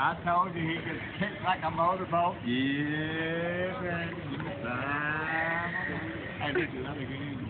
I told you he could kick like a motorboat. Yeah, man. And there's another good